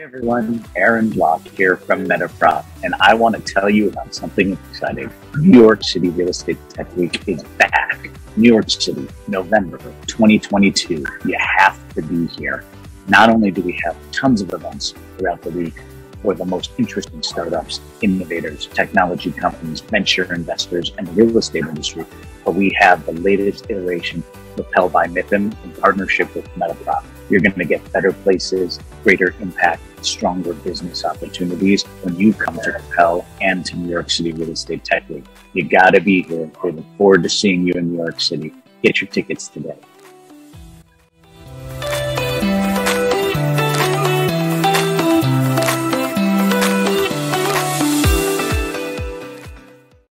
everyone. Aaron Block here from MetaProp, and I want to tell you about something exciting. New York City Real Estate Tech Week is back. New York City, November 2022. You have to be here. Not only do we have tons of events throughout the week for the most interesting startups, innovators, technology companies, venture investors, and the real estate industry, but we have the latest iteration Propel by MIPIM in partnership with MetaProp. You're going to get better places, greater impact, stronger business opportunities when you come to Propel and to New York City Real Estate Tech. You got to be here. We look forward to seeing you in New York City. Get your tickets today.